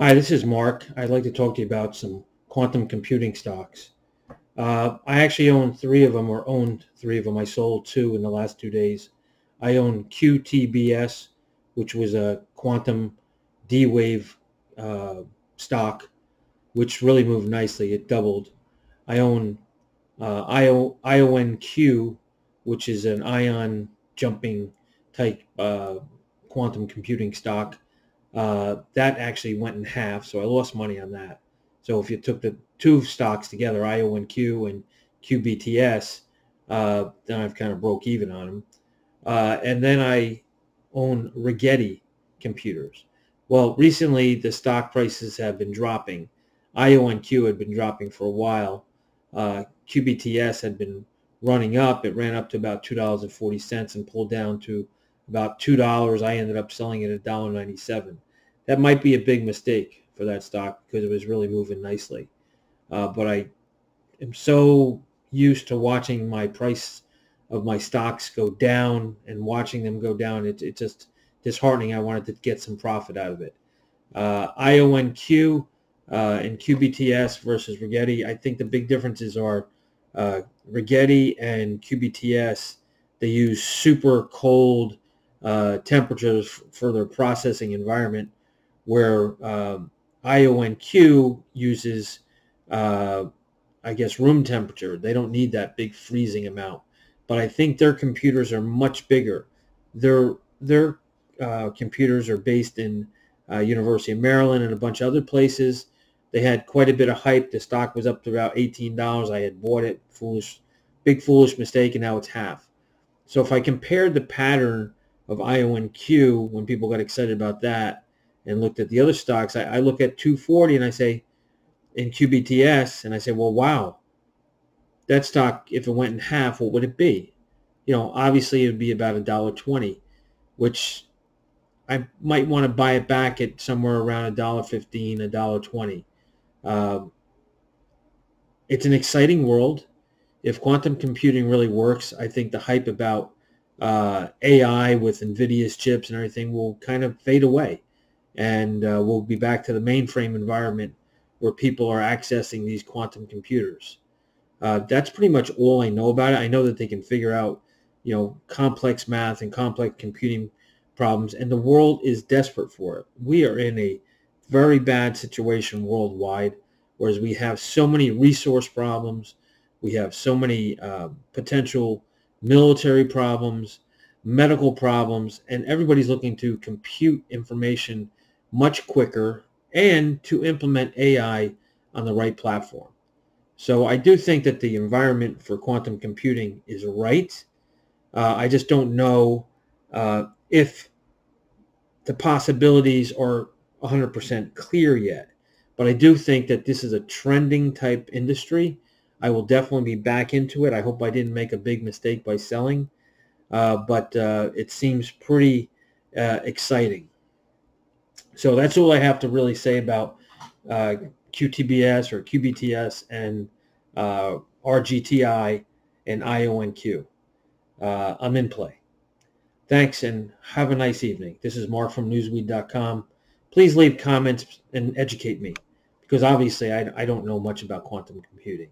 Hi, this is Mark. I'd like to talk to you about some quantum computing stocks. Uh, I actually own three of them, or owned three of them. I sold two in the last two days. I own QTBS, which was a quantum D-Wave uh, stock, which really moved nicely. It doubled. I own uh, IO, IONQ, which is an ion jumping type uh, quantum computing stock uh, that actually went in half, so I lost money on that. So if you took the two stocks together, IONQ and QBTS, uh, then I've kind of broke even on them. Uh, and then I own Rigetti computers. Well, recently the stock prices have been dropping. IONQ had been dropping for a while. Uh, QBTS had been running up. It ran up to about $2.40 and pulled down to about $2. I ended up selling it at $1.97. That might be a big mistake for that stock because it was really moving nicely. Uh, but I am so used to watching my price of my stocks go down and watching them go down. It's it just disheartening. I wanted to get some profit out of it. Uh, IONQ uh, and QBTS versus Rigetti. I think the big differences are uh, Rigetti and QBTS. They use super cold uh, temperatures for their processing environment, where um, IONQ uses, uh, I guess, room temperature. They don't need that big freezing amount. But I think their computers are much bigger. Their their uh, computers are based in uh, University of Maryland and a bunch of other places. They had quite a bit of hype. The stock was up to about $18. I had bought it. Foolish, big foolish mistake, and now it's half. So if I compared the pattern of IONQ when people got excited about that and looked at the other stocks, I, I look at 240 and I say, in QBTS, and I say, well, wow, that stock, if it went in half, what would it be? You know, obviously it would be about a dollar twenty, which I might want to buy it back at somewhere around a dollar fifteen, a dollar twenty. Um, it's an exciting world. If quantum computing really works, I think the hype about uh, AI with NVIDIA's chips and everything will kind of fade away. And uh, we'll be back to the mainframe environment where people are accessing these quantum computers. Uh, that's pretty much all I know about it. I know that they can figure out, you know, complex math and complex computing problems, and the world is desperate for it. We are in a very bad situation worldwide, whereas we have so many resource problems, we have so many uh, potential military problems, medical problems, and everybody's looking to compute information much quicker and to implement AI on the right platform. So I do think that the environment for quantum computing is right. Uh, I just don't know uh, if the possibilities are 100% clear yet. But I do think that this is a trending type industry I will definitely be back into it. I hope I didn't make a big mistake by selling, uh, but uh, it seems pretty uh, exciting. So that's all I have to really say about uh, QTBS or QBTS and uh, RGTI and IONQ. Uh, I'm in play. Thanks and have a nice evening. This is Mark from newsweed.com. Please leave comments and educate me because obviously I, I don't know much about quantum computing.